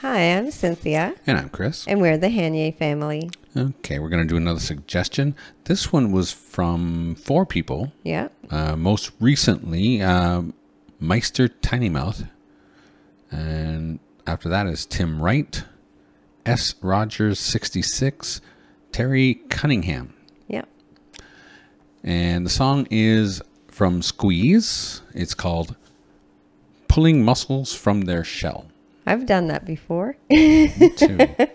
Hi, I'm Cynthia, And I'm Chris. and we're the Hanier family. Okay, we're going to do another suggestion. This one was from four people. Yeah. Uh, most recently, um, Meister Tinymouth. And after that is Tim Wright, S. Rogers 66, Terry Cunningham. And the song is from Squeeze. It's called Pulling Mussels from Their Shell. I've done that before. Too.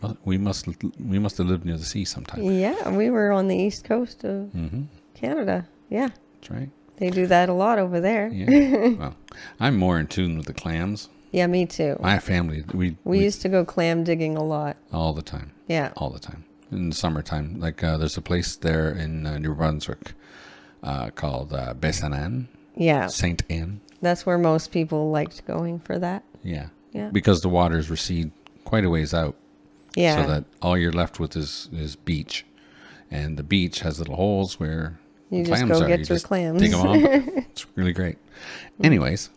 Well, we must we must have lived near the sea sometime. yeah, we were on the east coast of Mm-hmm. Canada. Yeah. That's right. They do that a lot over there. Yeah. well, I'm more in tune with the clams. Yeah, me too. My family, we We used to go clam digging a lot. all the time, Yeah. all the time in the summertime. Like uh, there's a place there in uh, New Brunswick uh, called uh, Bessanan, Yeah. Saint Anne. That's where most people liked going for that. Yeah. Yeah. Because the waters recede quite a ways out, Yeah. so that all you're left with is is beach, and the beach has little holes where You just clams go are. get you your just clams. Dig them off. it's really great. Anyways,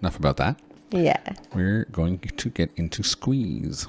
enough about that. yeah. We're going to get into squeeze.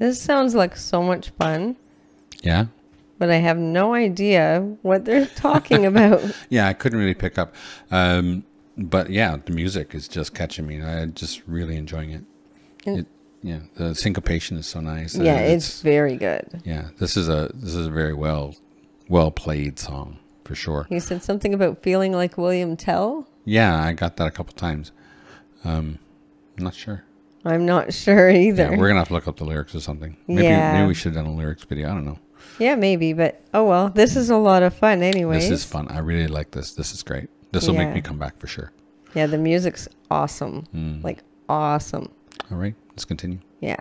This sounds like so much fun, Yeah. but I have no idea what they're talking about. Yeah, I couldn't really pick up. Um, but yeah, the music is just catching me. I'm just really enjoying it. it yeah, the syncopation is so nice. Uh, yeah, it's very good. yeah. This is a this is a very well well played song for sure. You said something about feeling like William Tell. Yeah, I got that a couple times. Um, I'm not sure. I'm not sure either. Yeah, we're gonna have to look up the lyrics or something. Maybe Yeah. maybe we should have done a lyrics video. I don't know. Yeah, maybe, but oh well. This is a lot of fun, anyway. This is fun. I really like this. This is great. This will Yeah. make me come back for sure. Yeah, the music's awesome. Mm. Like awesome. All right, let's continue. Yeah.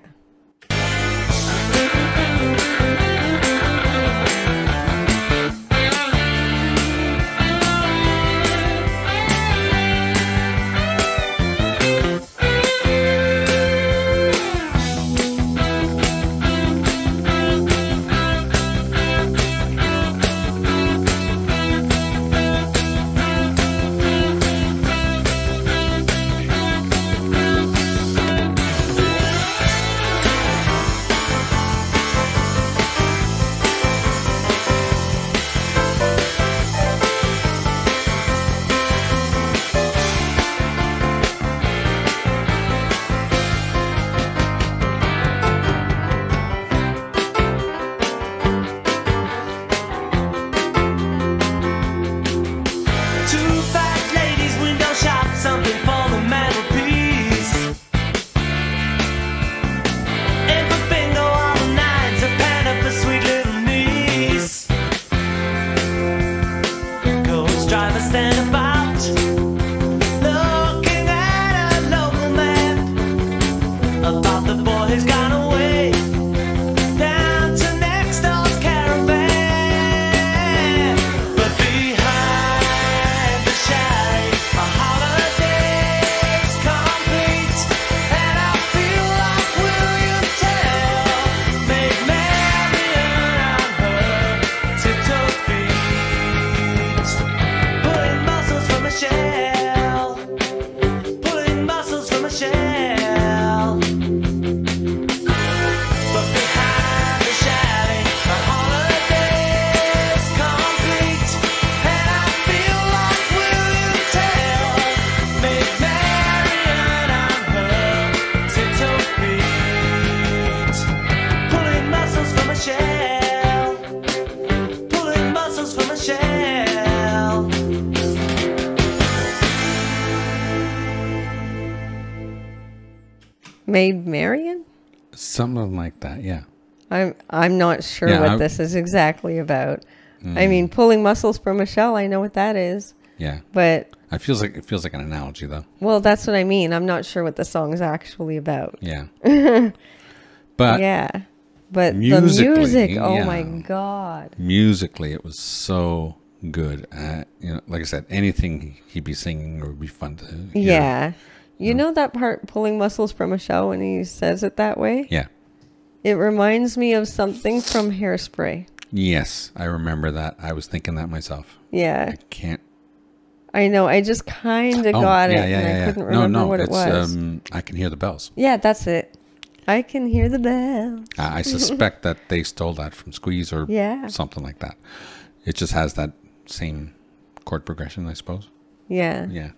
boy has gone away. Maid Marian? Something like that. Yeah. I'm I'm not sure Yeah, what I- this is exactly about. I mean, pulling mussels from a shell, I know what that is. Yeah. But it feels like it feels like an analogy though. well, that's what I mean. I'm not sure what the song is actually about. Yeah. but yeah. But the music, oh my god. musically, it was so good. Uh, you know, like I said, anything he'd be singing would be fun to. hear. Yeah. You know that part pulling mussels from a shell when he says it that way? Yeah. It reminds me of something from Hairspray. Yes, I remember that. I was thinking that myself. Yeah. I can't. I know. I just kind of Oh, got yeah, it yeah, and yeah, I yeah. couldn't no, remember no, what it was. Um, I can hear the bells. yeah, that's it. I can hear the bell. I I suspect that they stole that from Squeeze or Yeah. something like that. It just has that same chord progression, I suppose. Yeah. Yeah.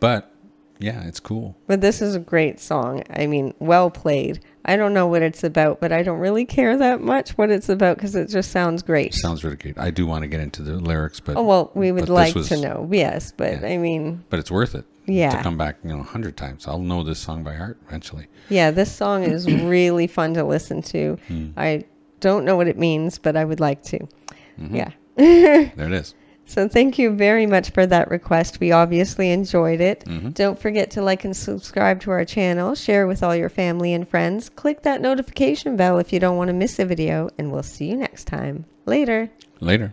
But yeah, it's cool. But this is a great song. I mean, well played. I don't know what it's about, but I don't really care that much what it's about because it just sounds great. Sounds really great. I do want to get into the lyrics, but Oh, well, we would like was- to know. Yes, but Yeah. I mean, But it's worth it. Yeah. To come back, you know, a hundred times. I'll know this song by heart eventually. yeah, this song is really fun to listen to. Hmm. I don't know what it means, but I would like to. Mm-hmm. Yeah. There it is. So thank you very much for that request. We obviously enjoyed it. Mm-hmm. Don't forget to like and subscribe to our channel, share with all your family and friends. Click that notification bell if you don't want to miss a video, and we'll see you next time. Later. Later.